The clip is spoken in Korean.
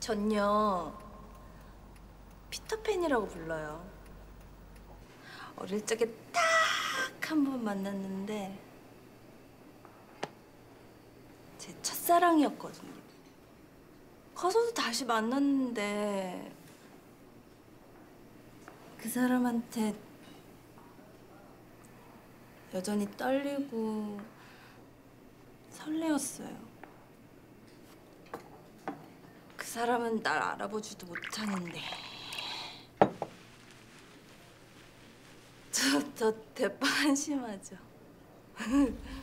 전요 피터팬이라고 불러요. 어릴 적에 딱 한 번 만났는데 제 첫사랑이었거든요. 커서도 다시 만났는데 그 사람한테 여전히 떨리고 설레었어요. 그 사람은 날 알아보지도 못하는데 저, 저 대파 한심하죠.